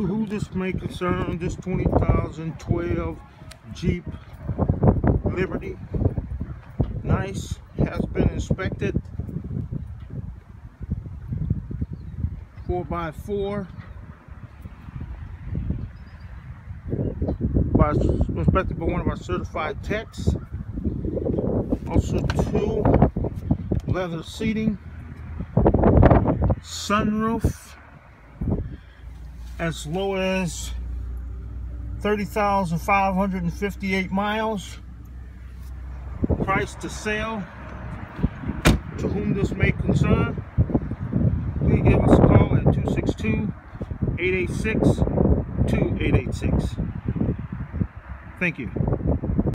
To who this may concern, this 2012 Jeep Liberty, nice, has been inspected. 4x4 by inspected by one of our certified techs. Also two leather seating, sunroof, as low as 30,558 miles. Price to sale. To whom this may concern, please give us a call at 262-886-2886. Thank you.